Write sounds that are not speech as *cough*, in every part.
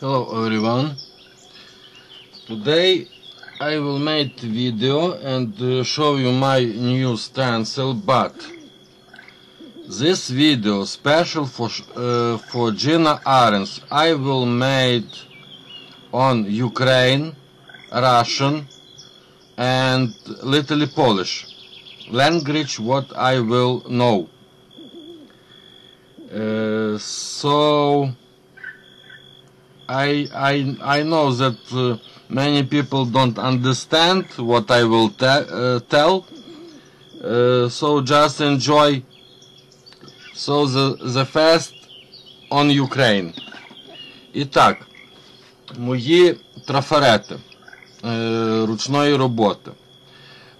Hello everyone. Today I will make video and uh, show you my new stencil but this video special for uh, for Gina Arens. I will make on Ukraine, Russian and little Polish language what I will know. Uh, so I I I know that uh, many people don't understand what I will te- uh, tell. Uh, so just enjoy. So the the fest on Ukraine. І так, мої трафарети е, ручної роботи.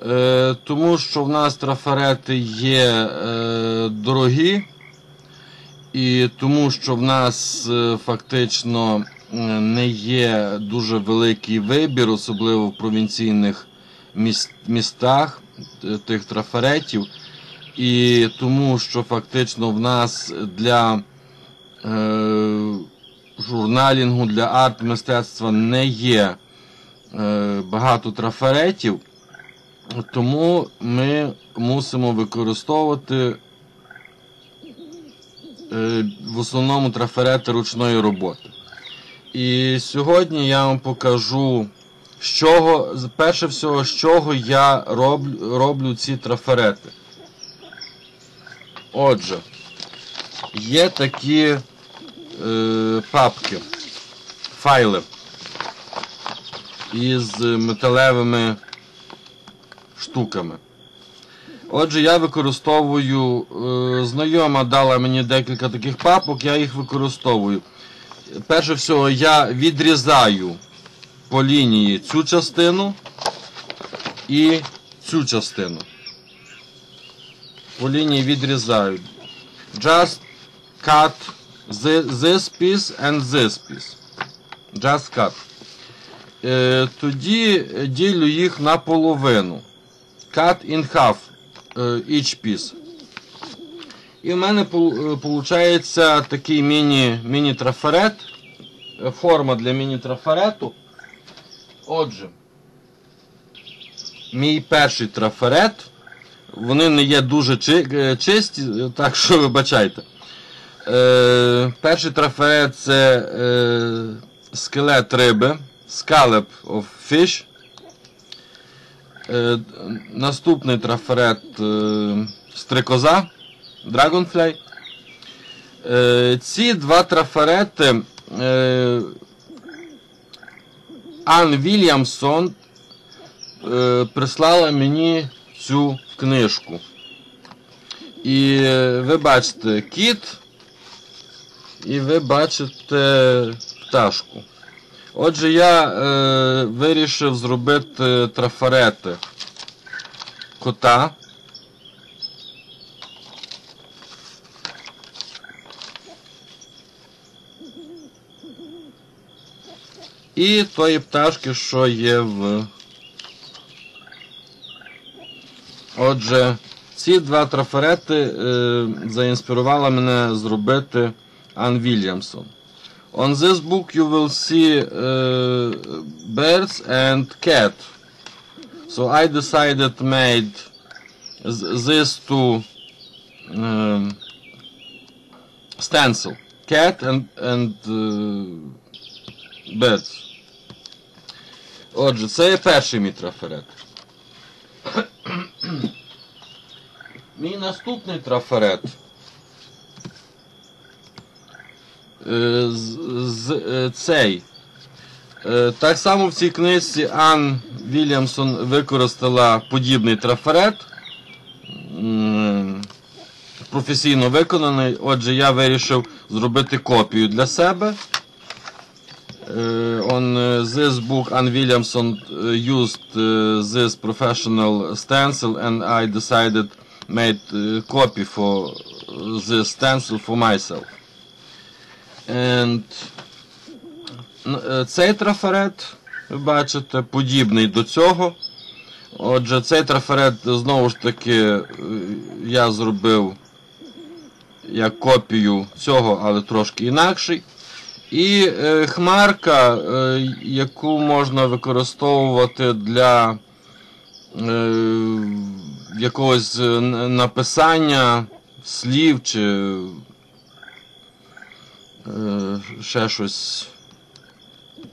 Е, тому що в нас трафарети є е, дорогі, і тому що в нас е, фактично е, не є дуже великий вибір, особливо в провінційних міс- містах е, тих трафаретів. І тому що фактично в нас для е, журналінгу, для арт-мистецтва не є е, багато трафаретів, тому ми мусимо використовувати е, в основному трафарети ручної роботи. І сьогодні я вам покажу, з чого, перше всього, з чого я роблю, роблю ці трафарети. Отже, є такі е, папки, файли із металевими штуками. Отже, я використовую, е, знайома дала мені декілька таких папок, я їх використовую. Перше всього, я відрізаю по лінії цю частину і цю частину. По лінії відрізаю. Just cut this piece and this piece. Just cut. Е, тоді ділю їх на половину. Cut in half е, each piece. І в мене виходить такий міні, міні-трафарет. е, Форма для міні-трафарету. Отже, мій перший трафарет. Вони не є дуже е, чисті, е, так що вибачайте. Е, перший трафарет це е, скелет риби. Scallop of fish. Е, наступний трафарет е, стрикоза. Dragonfly. Е, ці два трафарети е, Ан Вільямсон е, прислала мені цю книжку. І е, ви бачите кіт, і ви бачите пташку. Отже, я е, вирішив зробити трафарети кота. І тої пташки, що є в. Отже, ці два трафарети е, заінспірувала мене зробити Ан Вільямсон. On this book you will see uh, birds and cat. So I decided made th- these two um, stencil, cat and and uh, birds. Отже, це є перший мій трафарет. Мій наступний трафарет. Е, з- з- е, цей. Е, Так само в цій книжці Ан Вільямсон використала подібний трафарет. Професійно виконаний. Отже, я вирішив зробити копію для себе. Uh, on uh, this book, Ann Williamson uh, used uh, this professional stencil, and I decided made uh, copy for this stencil for myself. And е, цей трафарет, ви бачите, подібний до цього. Отже, цей трафарет знову ж таки е, я зробив як копію цього, але трошки інакший. І е, хмарка, е, яку можна використовувати для е, якогось е, написання слів чи е, ще щось.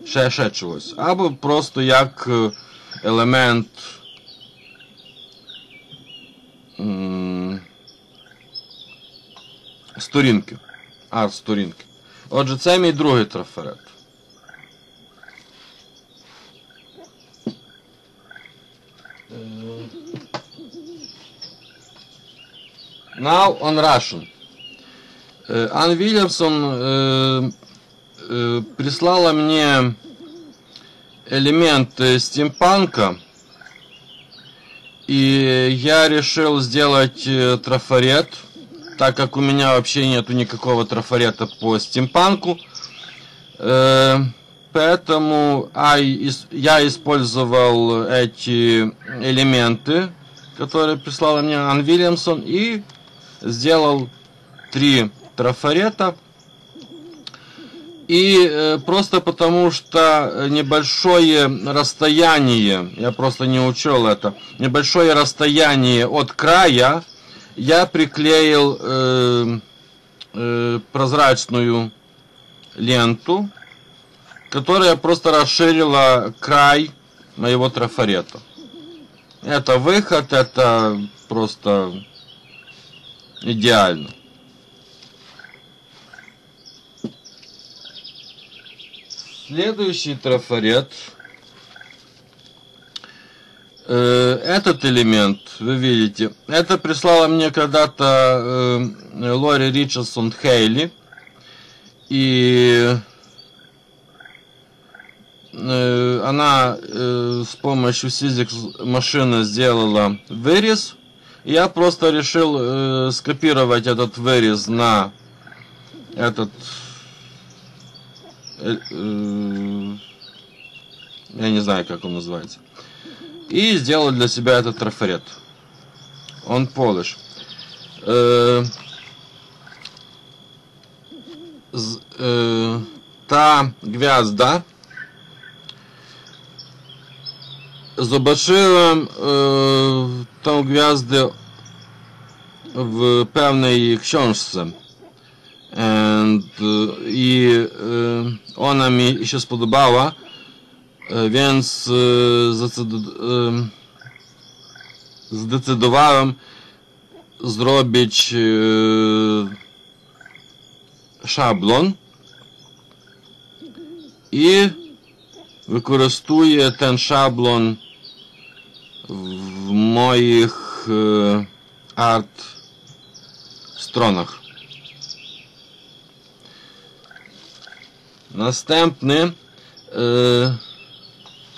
Ще, ще чогось. Або просто як е, елемент сторінки. Арт-сторінки. Отже, це мій другий трафарет. Now on Russian. Э, Ан Вильямсон э, э, прислала мне элементы стимпанка, и я решил сделать э, трафарет, так как у меня вообще нету никакого трафарета по стимпанку. Э, поэтому а, ис- я использовал эти элементы, которые прислала мне Ан Вильямсон, и сделал три трафарета. И э, просто потому что небольшое расстояние, я просто не учел это, небольшое расстояние от края, я приклеил э, э, прозрачную ленту, которая просто расширила край моего трафарета. Это выход, это просто идеально. Следующий трафарет. Э, Этот элемент, вы видите, это прислала мне когда-то э, Лори Ричардсон Хейли. И э, она э, с помощью Physics машины сделала вырез. Я просто решил э, скопировать этот вырез на этот э, э, я не знаю, как он называется. И сделал для себя этот трафарет. Он е, та Zobaczyłem e, tą gwiazdę w pewnej książce. And, e, e, ona mi się spodobała, e, więc e, zdecyd- e, zdecydowałem zrobić e, szablon i wykorzystuję ten szablon w moich e, art stronach. Następny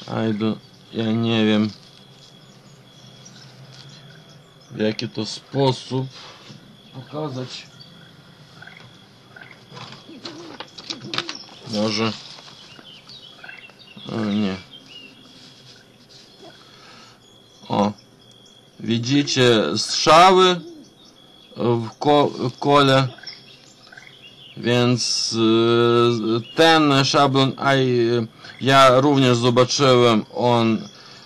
I do, ja nie wiem w jaki to sposób pokazać. Może. O nie. O. Widzicie strzały w ko kole więc e, ten szablon ja również zobaczyłem on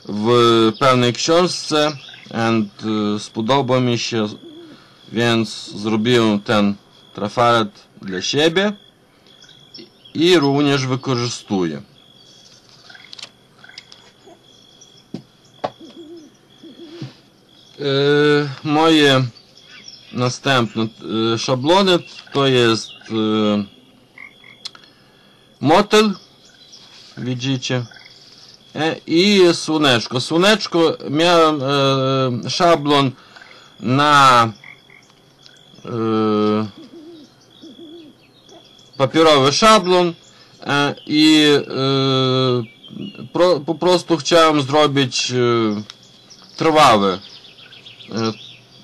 w pewnej książce and e, spodobał mi się więc zrobiłem ten trafaret dla siebie i również wykorzystuję. E, moje e, e, e, i słoneczko słoneczko miałem e, szablon na e, papierowy szablon e, i e, pro, po prostu chciałem zrobić e,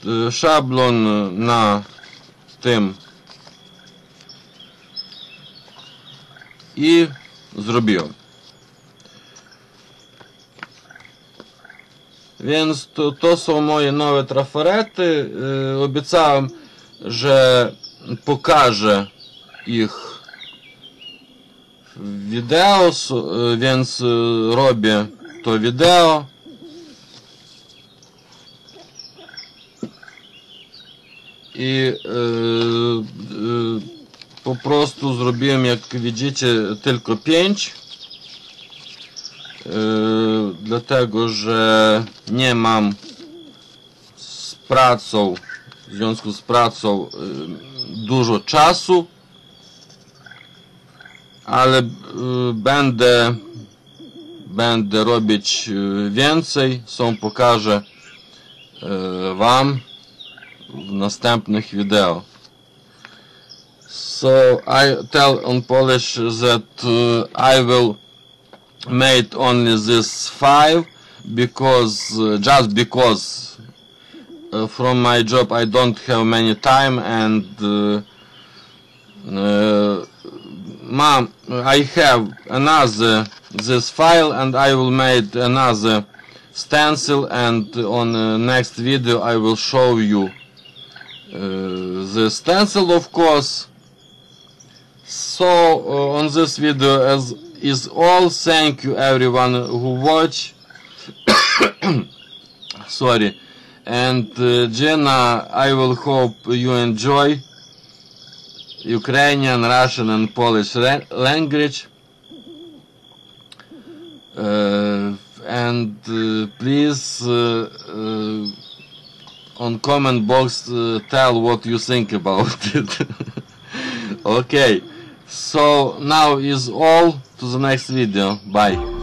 e, e, i zrobiłem. Więc to, to są moje nowe trafarety. E, Obiecałem, że pokażę ich відео, е, е, robię to відео. i e, e, po prostu zrobiłem jak widzicie tylko 5 e, dlatego, że nie mam z pracą w związku z pracą dużo czasu ale będę będę robić więcej, są pokażę Wam. So I tell on Polish that uh, I will made only this five because uh, just because uh, from my job I don't have many time and uh, uh, mom I have another this file and I will make another stencil and on uh, next video I will show you the stencil of course so uh, on this video as is all thank you everyone who watch. *coughs* Sorry. And uh, Jenna I will hope you enjoy Ukrainian Russian and Polish language. Uh, and uh, please uh, uh, on comment box uh, tell what you think about *laughs* it. Okay so now is all. To the next video. Bye